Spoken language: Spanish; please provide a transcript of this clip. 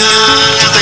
mañana.